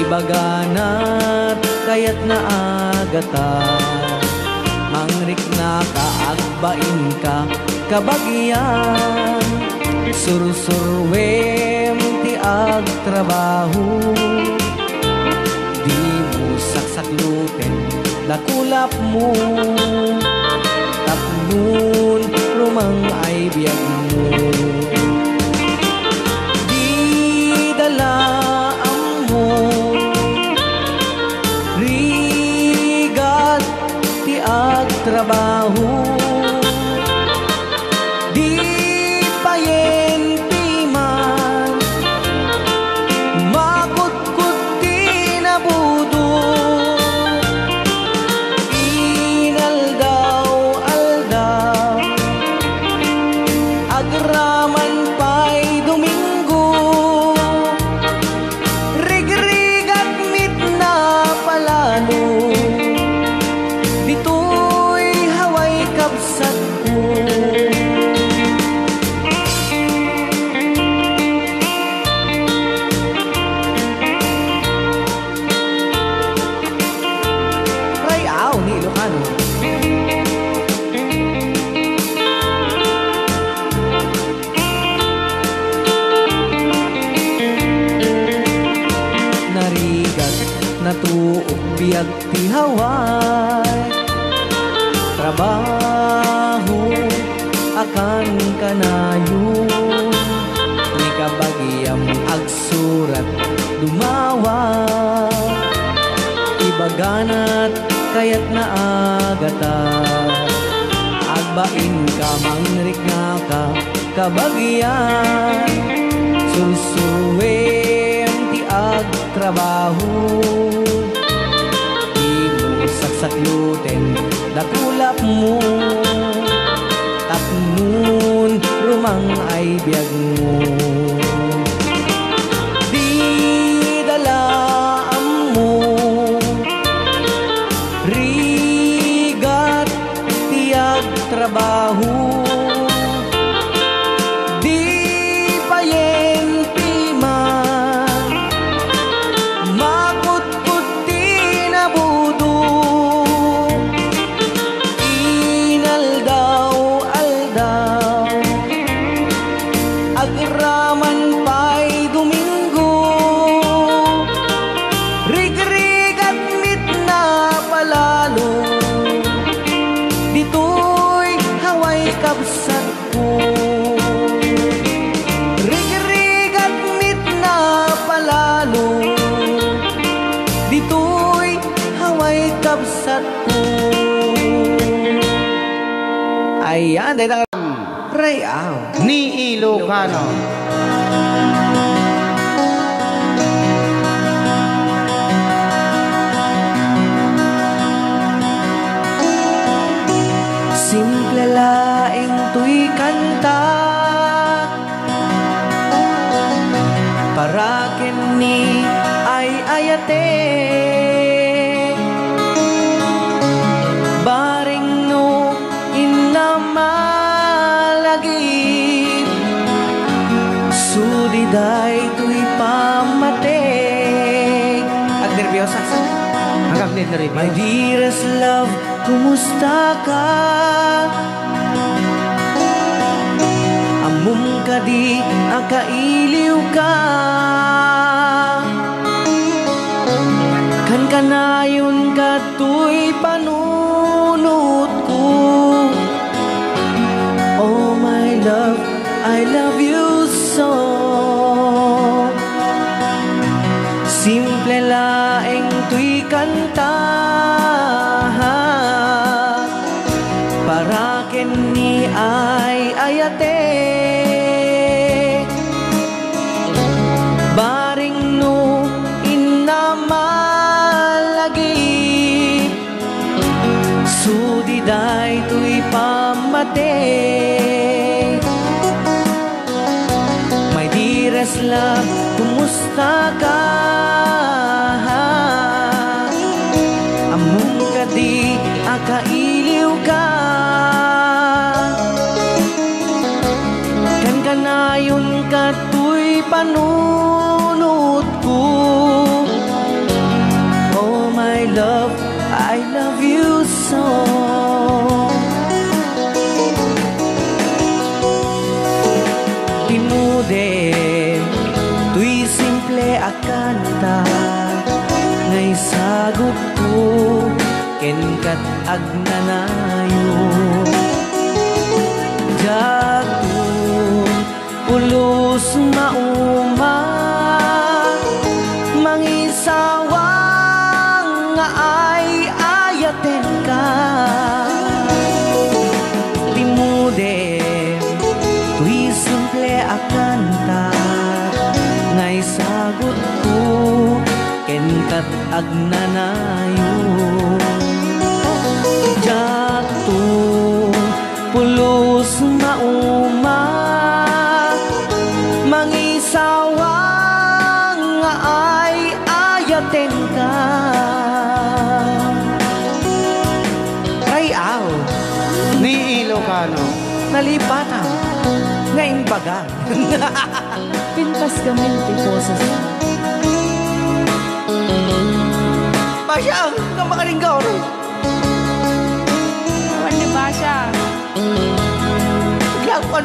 ibaganat kayat na agata mangrik na kaagbain ka kabagyan sursurwem ti agtrabaho. Di mo saksaklupen nakulap mo tapnun rumang ay biyag mo. Di dalaam mo. Rigat ti agtrabaho Pintas kami ti poses. Basya, kang makaringgaw rin. Kawan ni Basya. Bigla ko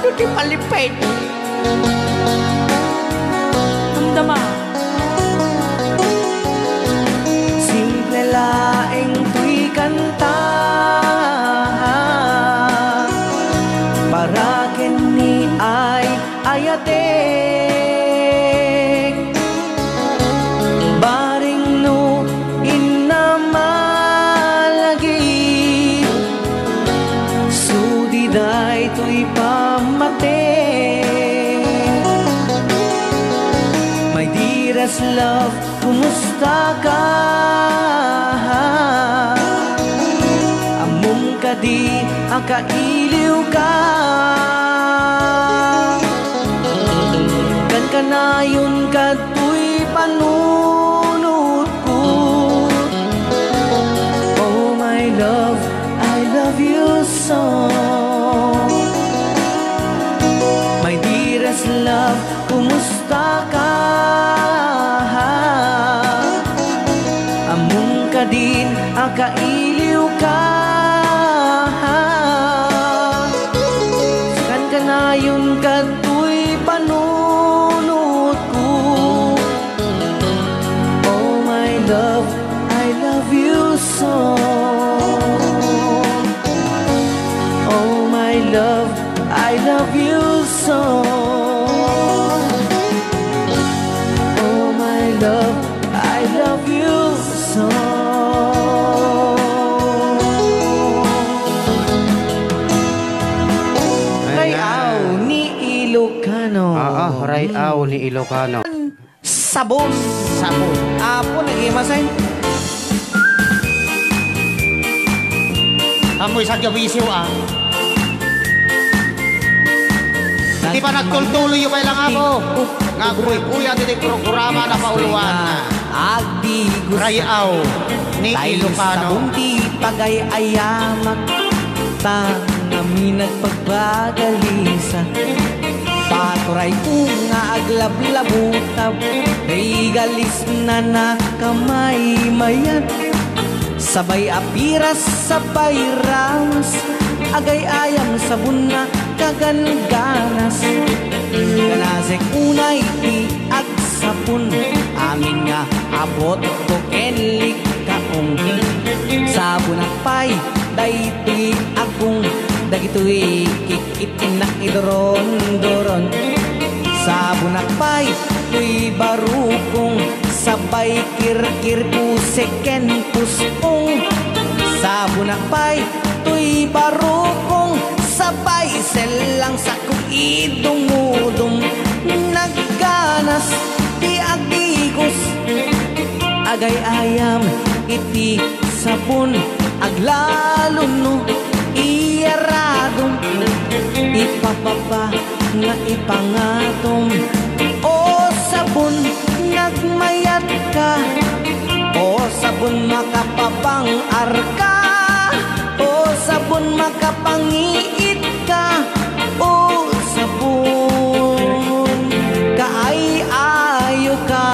Di, ang kailiw ka. Kan kanayon ka tuy panunod ko. Oh my love, I love you so ni Ilocano. Sabon Sabon. Apo, nag-imasay Amoy sa gawisiw ah. Di pa nagtultuloy yung kailang ako. Nga kuy kuya dito programa na pauluan na. Agdi Rayaw ni Ilocano. bundi pagay ayamak Tangami nagpagbagalisa Paturay ko nga aglablabutap Kay galis na nakamay mayat Sabay apiras, sabay rams Agay ayam sabon na kaganganas Kanasek unay ti at sapun Amin nga abot ko kenlik kaong. Sabon at pay, daytoy akong Dagitoy kikitin na idoron-doron Sabon at pay, tuy barukong Sabay kirkir puseken puspong. Sabon at pay, tuy barukong Sabay selang sa kuidumudum Nagganas ti agigos Agay ayam iti sabon. Aglalom no iyaradong Ipapapa nga ipangatong O sabon nagmayat ka O sabon makapabang arka O sabon makapangiit ka O sabon kaay ayo ka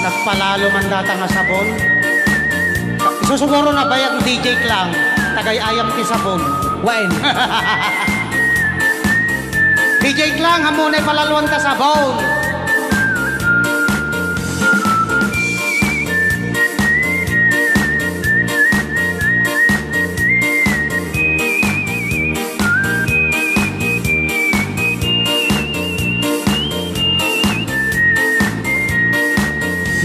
Nagpalalo man data nga sabon. Susuguro na bayag DJ Klang. Tagay ayam ti sabon. Wen, DJ Klang hamunay palaluan ta sabon.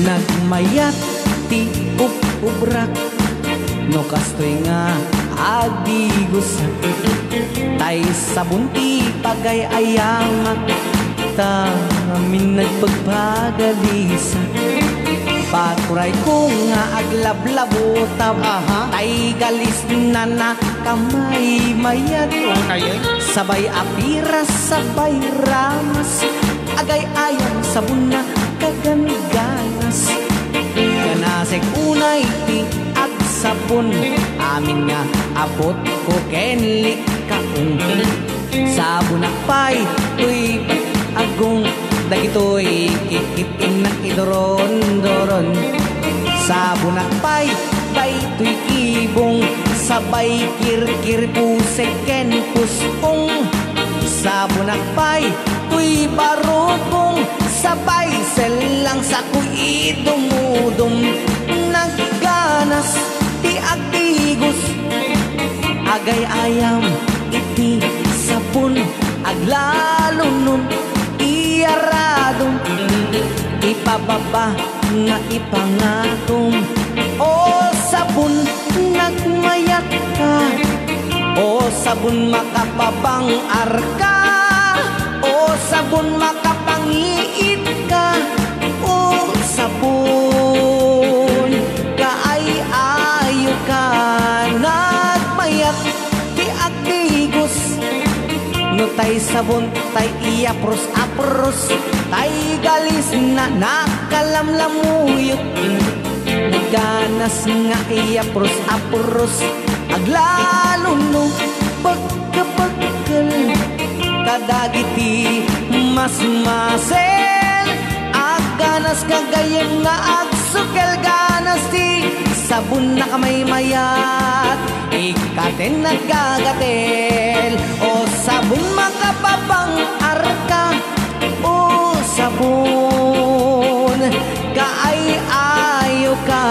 nagmayat ti up-ubrak No kastoy nga agdigos Tay sabunti pagay ayamak Ta amin nagpagpagalisa Paturay ko nga aglablabo-tab Aha. Tay galis na na kamay mayat eh. Sabay apiras, sabay ramas Agay ayam sabon na kaganganas Kanasek unay ti ag sabon Amin nga abot ko kenlik kaong Sabon akpay, tuy agong Dagitoy kikitin na idoron-doron Sabon akpay, daytoy kibong Sabay kirkir puseken puspong. Sabon akpay, tuy barukong Sabay selang sa kuy dumudum Nagganas Agay ayam iti sabon Aglalong nun iyaradong Ipababa nga ipangatong O sabon nagmayat ka. O sabon makapabang arka. O sabon makapangiit tay sabon, tay iapros apros. Tay galis na nakalamlamuyot. Ganas nga iapros apros. Aglalo no pagkapagkal. Kadagiti mas masel. Aganas kagayem nga agsukel ganas ti Sabon na kamay mayat Ikaten nagagatel O sabon makapapang arka. O sabon Kaay ayo ka